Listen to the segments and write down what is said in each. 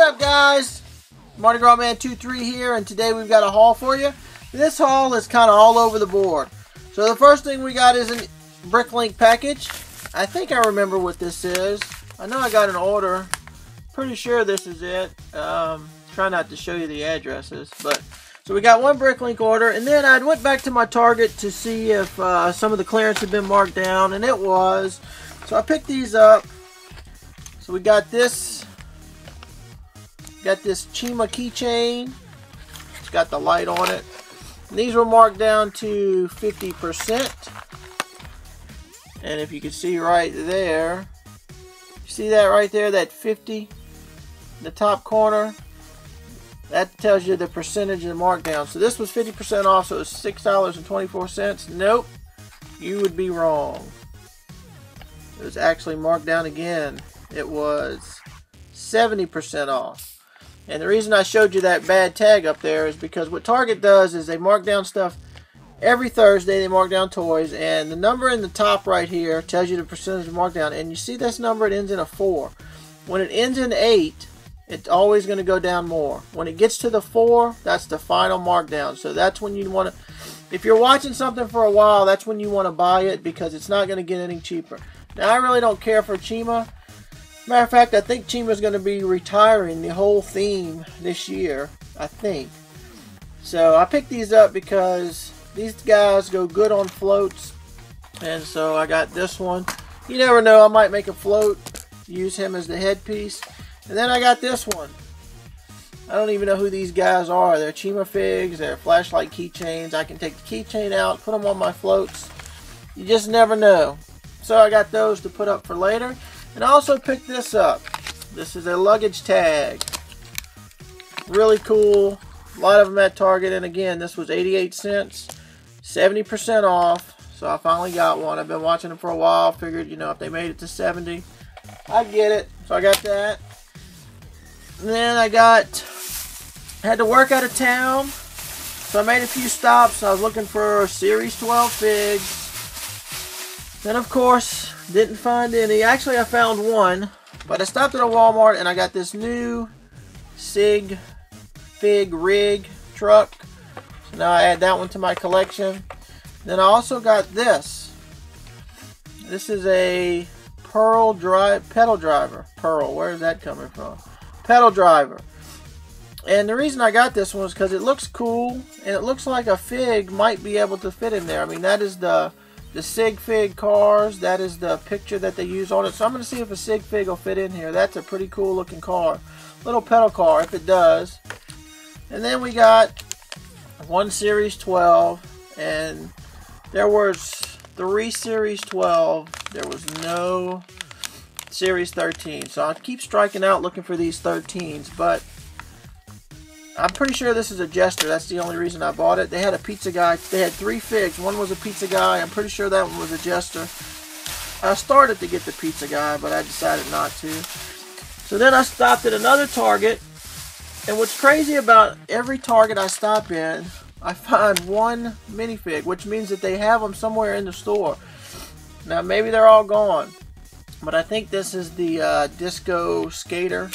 up guys? Mardi Gras Man 23 here and today we've got a haul for you. This haul is kind of all over the board. So the first thing we got is a Bricklink package. I think I remember what this is. I know I got an order. Pretty sure this is it. Um, try not to show you the addresses. but So we got one Bricklink order and then I went back to my Target to see if uh, some of the clearance had been marked down and it was. So I picked these up. So we got this Got this Chima keychain. It's got the light on it. And these were marked down to 50%. And if you can see right there, see that right there, that 50, the top corner, that tells you the percentage of the markdown. So this was 50% off, so it was $6.24. Nope, you would be wrong. It was actually marked down again. It was 70% off. And the reason I showed you that bad tag up there is because what Target does is they mark down stuff every Thursday. They mark down toys, and the number in the top right here tells you the percentage of markdown. And you see this number, it ends in a 4. When it ends in 8, it's always going to go down more. When it gets to the 4, that's the final markdown. So that's when you want to, if you're watching something for a while, that's when you want to buy it because it's not going to get any cheaper. Now, I really don't care for Chima Matter of fact, I think Chima's going to be retiring the whole theme this year. I think. So I picked these up because these guys go good on floats. And so I got this one. You never know, I might make a float. Use him as the headpiece. And then I got this one. I don't even know who these guys are. They're Chima Figs. They're flashlight keychains. I can take the keychain out, put them on my floats. You just never know. So I got those to put up for later. And I also picked this up. This is a luggage tag. Really cool. A lot of them at Target. And again, this was 88 cents. 70% off. So I finally got one. I've been watching them for a while. Figured, you know, if they made it to 70, I'd get it. So I got that. And then I got, had to work out of town. So I made a few stops. I was looking for Series 12 figs. Then, of course, didn't find any. Actually, I found one. But I stopped at a Walmart and I got this new Sig Fig Rig truck. So now I add that one to my collection. Then I also got this. This is a Pearl drive pedal driver. Pearl, where is that coming from? Pedal driver. And the reason I got this one is because it looks cool and it looks like a fig might be able to fit in there. I mean, that is the the Sig Fig cars. That is the picture that they use on it. So I'm going to see if a Sig Fig will fit in here. That's a pretty cool looking car. Little pedal car, if it does. And then we got one Series 12. And there was three Series 12. There was no Series 13. So I keep striking out looking for these 13s. But I'm pretty sure this is a Jester. That's the only reason I bought it. They had a pizza guy. They had three figs. One was a pizza guy. I'm pretty sure that one was a Jester. I started to get the pizza guy, but I decided not to. So then I stopped at another Target. And what's crazy about every Target I stop in, I find one minifig, which means that they have them somewhere in the store. Now, maybe they're all gone. But I think this is the uh, Disco Skater.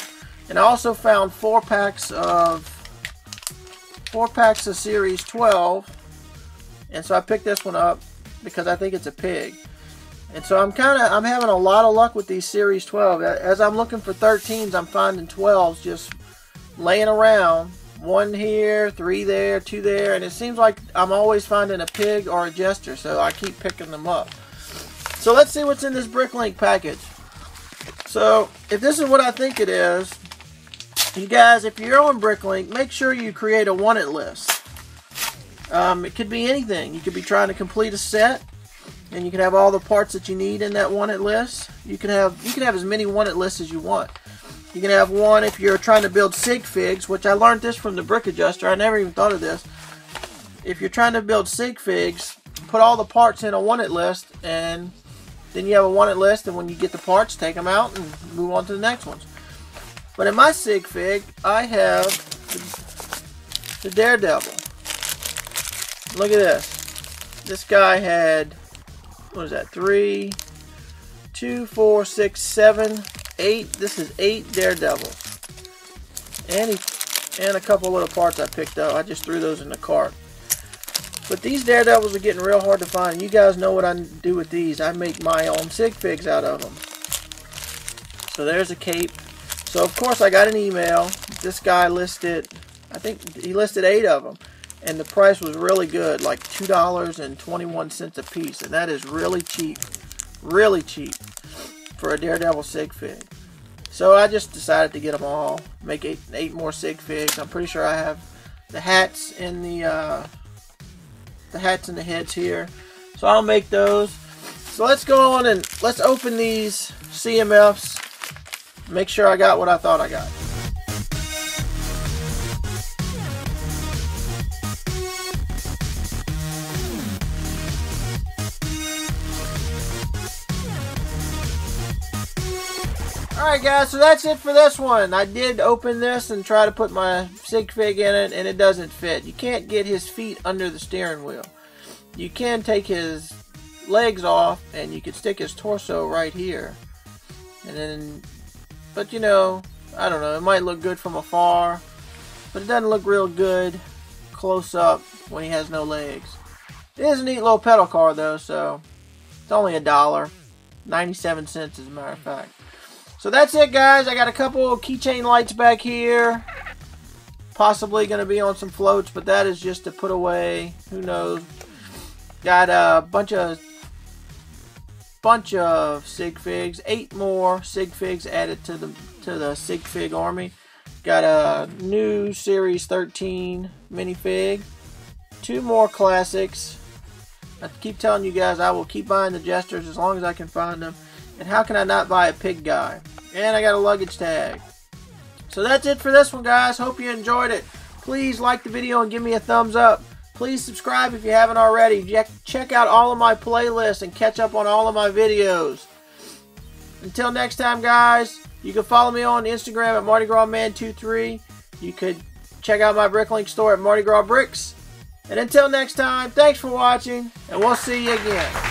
And I also found four packs of four packs of Series 12. And so I picked this one up because I think it's a pig. And so I'm kind of, I'm having a lot of luck with these Series 12. As I'm looking for 13s, I'm finding 12s just laying around. One here, three there, two there. And it seems like I'm always finding a pig or a jester. So I keep picking them up. So let's see what's in this Bricklink package. So if this is what I think it is, you guys, if you're on Bricklink, make sure you create a wanted list. Um, it could be anything. You could be trying to complete a set, and you can have all the parts that you need in that wanted list. You can have you can have as many wanted lists as you want. You can have one if you're trying to build sig figs, which I learned this from the brick adjuster. I never even thought of this. If you're trying to build sig figs, put all the parts in a wanted list, and then you have a wanted list. And when you get the parts, take them out and move on to the next ones. But in my sig fig, I have the, the Daredevil. Look at this. This guy had, what is that, three, two, four, six, seven, eight. This is eight Daredevils. And, he, and a couple little parts I picked up. I just threw those in the cart. But these Daredevils are getting real hard to find. You guys know what I do with these. I make my own sig figs out of them. So there's a cape. So of course I got an email. This guy listed, I think he listed eight of them. And the price was really good, like $2.21 a piece. And that is really cheap. Really cheap for a Daredevil sig fig. So I just decided to get them all. Make eight, eight more sig figs. I'm pretty sure I have the hats in the uh, the hats and the heads here. So I'll make those. So let's go on and let's open these CMFs. Make sure I got what I thought I got. Alright guys, so that's it for this one. I did open this and try to put my sig fig in it and it doesn't fit. You can't get his feet under the steering wheel. You can take his legs off and you can stick his torso right here. And then, but you know, I don't know, it might look good from afar, but it doesn't look real good close up when he has no legs. It is a neat little pedal car though, so it's only a dollar. 97 cents as a matter of fact. So that's it, guys. I got a couple keychain lights back here. Possibly going to be on some floats, but that is just to put away. Who knows? Got a bunch of bunch of sig figs. Eight more sig figs added to the to the sig fig army. Got a new Series 13 minifig. Two more classics. I keep telling you guys I will keep buying the jesters as long as I can find them. And how can I not buy a pig guy? And I got a luggage tag. So that's it for this one, guys. Hope you enjoyed it. Please like the video and give me a thumbs up. Please subscribe if you haven't already. Check out all of my playlists and catch up on all of my videos. Until next time, guys, you can follow me on Instagram at Mardi Gras Man 23 You could check out my Bricklink store at Mardi Gras Bricks. And until next time, thanks for watching, and we'll see you again.